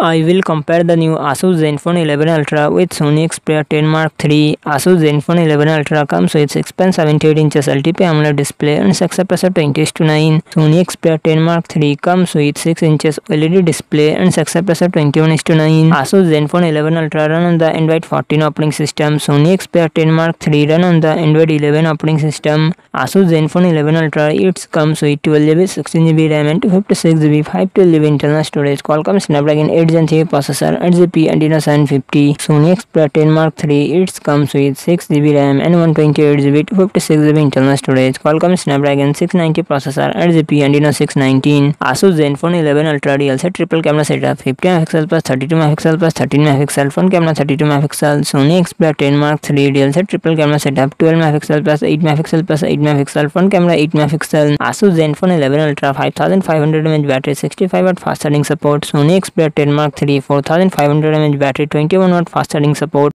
I will compare the new Asus Zenfone 11 Ultra with Sony Xperia 10 Mark III. Asus Zenfone 11 Ultra comes with 6.78 inches LTP AMOLED display and aspect ratio 20 to 9. Sony Xperia 10 Mark III comes with 6 inches OLED display and aspect ratio 21 to 9. Asus Zenfone 11 Ultra run on the Android 14 operating system. Sony Xperia 10 Mark III run on the Android 11 operating system. Asus Zenfone 11 Ultra it comes with 12GB, 16GB RAM and 256GB, 512GB internal storage. Qualcomm Snapdragon 8 Gen 3 processor 8GB Adreno 750 Sony Xperia 10 Mark III it comes with 6GB RAM and 128GB 256GB internal storage Qualcomm Snapdragon 690 processor 8GB Adreno 619 Asus Zenfone 11 Ultra set triple camera setup 50 MP plus 32 MP plus 13 MP front camera 32 MP Sony Xperia 10 Mark III real set triple camera setup 12 MP plus 8 MP plus 8 MP front camera 8 MP Asus Zenfone 11 Ultra 5500 mAh battery 65 watt fast charging support Sony Xperia 10 Mark 3 4500 mAh battery 21 watt fast charging support